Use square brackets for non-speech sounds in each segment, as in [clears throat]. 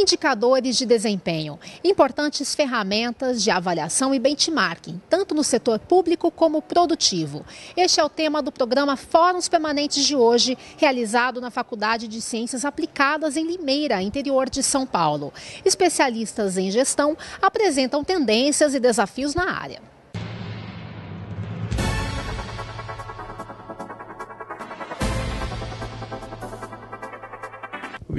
Indicadores de desempenho, importantes ferramentas de avaliação e benchmarking, tanto no setor público como produtivo. Este é o tema do programa Fóruns Permanentes de hoje, realizado na Faculdade de Ciências Aplicadas em Limeira, interior de São Paulo. Especialistas em gestão apresentam tendências e desafios na área.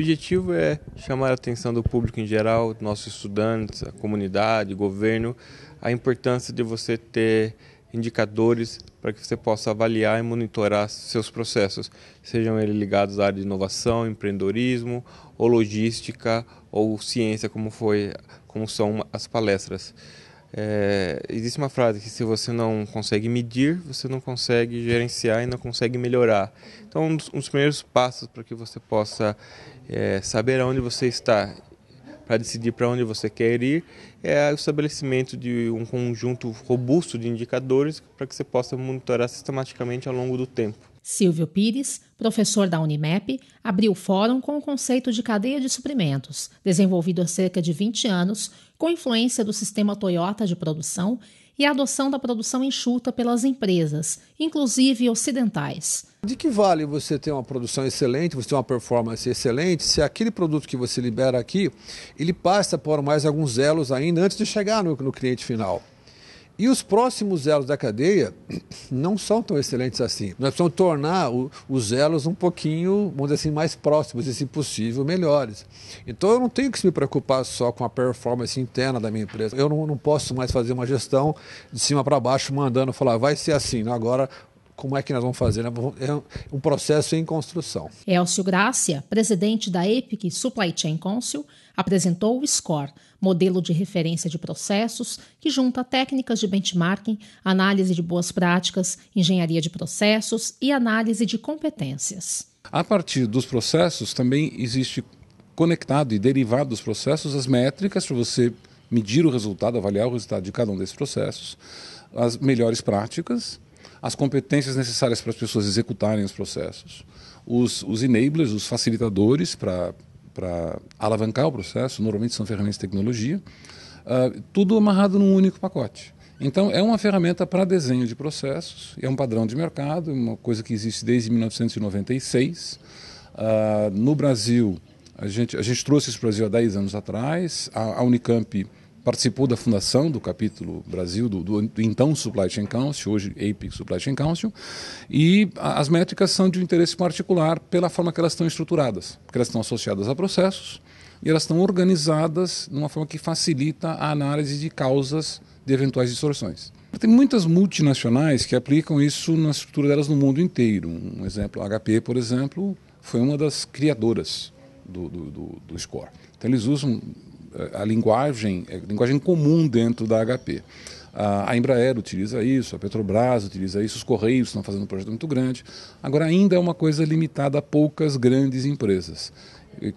Objetivo é chamar a atenção do público em geral, nossos estudantes, a comunidade, governo, a importância de você ter indicadores para que você possa avaliar e monitorar seus processos, sejam eles ligados à área de inovação, empreendedorismo, ou logística, ou ciência, como foi, como são as palestras. É, existe uma frase que se você não consegue medir, você não consegue gerenciar e não consegue melhorar. Então, um dos, um dos primeiros passos para que você possa é, saber aonde você está, para decidir para onde você quer ir, é o estabelecimento de um conjunto robusto de indicadores para que você possa monitorar sistematicamente ao longo do tempo. Silvio Pires, professor da Unimap, abriu o fórum com o conceito de cadeia de suprimentos, desenvolvido há cerca de 20 anos, com influência do sistema Toyota de produção e a adoção da produção enxuta pelas empresas, inclusive ocidentais. De que vale você ter uma produção excelente, você ter uma performance excelente, se aquele produto que você libera aqui, ele passa por mais alguns elos ainda antes de chegar no, no cliente final? E os próximos elos da cadeia [clears throat] não são tão excelentes assim. Nós precisamos tornar o, os elos um pouquinho, vamos dizer assim, mais próximos e, se possível, melhores. Então eu não tenho que me preocupar só com a performance interna da minha empresa. Eu não, não posso mais fazer uma gestão de cima para baixo, mandando falar, vai ser assim. Agora como é que nós vamos fazer? Né? É um processo em construção. Elcio Grácia, presidente da EPIC Supply Chain Council, apresentou o SCORE, modelo de referência de processos que junta técnicas de benchmarking, análise de boas práticas, engenharia de processos e análise de competências. A partir dos processos também existe conectado e derivado dos processos as métricas para você medir o resultado, avaliar o resultado de cada um desses processos, as melhores práticas as competências necessárias para as pessoas executarem os processos, os, os enablers, os facilitadores para alavancar o processo, normalmente são ferramentas de tecnologia, uh, tudo amarrado num único pacote. Então, é uma ferramenta para desenho de processos, é um padrão de mercado, uma coisa que existe desde 1996. Uh, ah, no Brasil, a gente, a gente trouxe isso para o Brasil há 10 anos atrás, a, a Unicamp participou da fundação do capítulo Brasil, do, do, do, então Supply Chain Council, hoje APIC Supply Chain Council, e as métricas são de interesse particular pela forma que elas estão estruturadas, porque elas estão associadas a processos e elas estão organizadas de uma forma que facilita a análise de causas de eventuais distorções. Tem muitas multinacionais que aplicam isso na estrutura delas no mundo inteiro. Um exemplo, a HP, por exemplo, foi uma das criadoras do, do, do, do score. Então eles usam a linguagem, a linguagem comum dentro da HP. A Embraer utiliza isso, a Petrobras utiliza isso, os Correios estão fazendo um projeto muito grande. Agora, ainda é uma coisa limitada a poucas grandes empresas.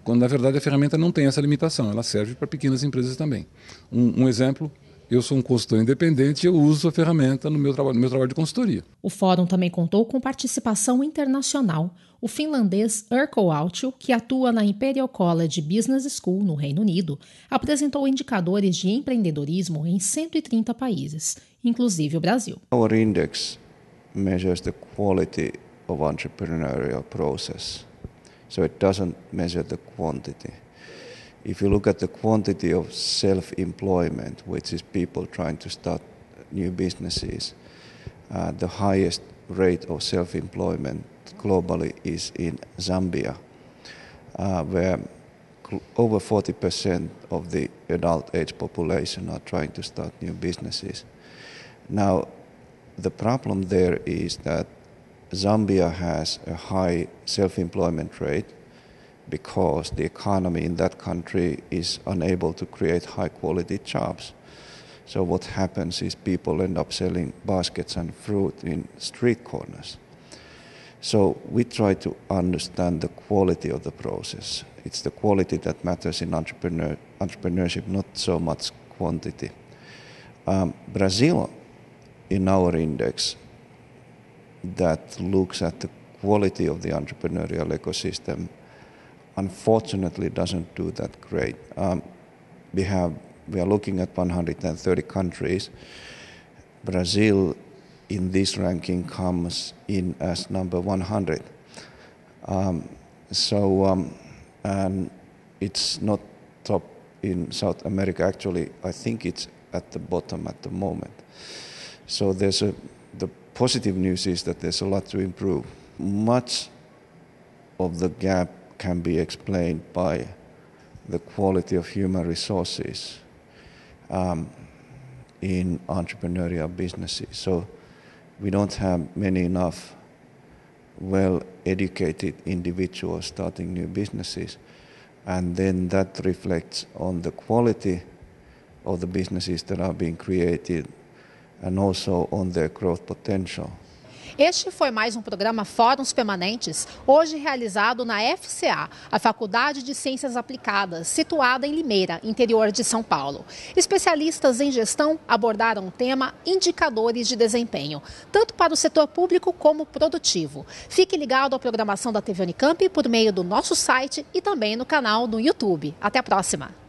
Quando, na verdade, a ferramenta não tem essa limitação, ela serve para pequenas empresas também. Um, um exemplo eu sou um consultor independente e eu uso a ferramenta no meu, trabalho, no meu trabalho de consultoria. O fórum também contou com participação internacional. O finlandês Erko Altio, que atua na Imperial College Business School no Reino Unido, apresentou indicadores de empreendedorismo em 130 países, inclusive o Brasil. Our index measures the quality of entrepreneurial process. So it doesn't measure the quantity. If you look at the quantity of self-employment, which is people trying to start new businesses, uh, the highest rate of self-employment globally is in Zambia, uh, where over 40% of the adult age population are trying to start new businesses. Now, the problem there is that Zambia has a high self-employment rate, because the economy in that country is unable to create high quality jobs. So what happens is people end up selling baskets and fruit in street corners. So we try to understand the quality of the process. It's the quality that matters in entrepreneur, entrepreneurship, not so much quantity. Um, Brazil, in our index, that looks at the quality of the entrepreneurial ecosystem unfortunately doesn't do that great. Um, we have we are looking at 130 countries. Brazil in this ranking comes in as number 100. Um, so, um, and it's not top in South America. Actually, I think it's at the bottom at the moment. So there's a the positive news is that there's a lot to improve. Much of the gap can be explained by the quality of human resources um, in entrepreneurial businesses. So we don't have many enough well educated individuals starting new businesses. And then that reflects on the quality of the businesses that are being created and also on their growth potential. Este foi mais um programa Fóruns Permanentes, hoje realizado na FCA, a Faculdade de Ciências Aplicadas, situada em Limeira, interior de São Paulo. Especialistas em gestão abordaram o tema indicadores de desempenho, tanto para o setor público como produtivo. Fique ligado à programação da TV Unicamp por meio do nosso site e também no canal do YouTube. Até a próxima!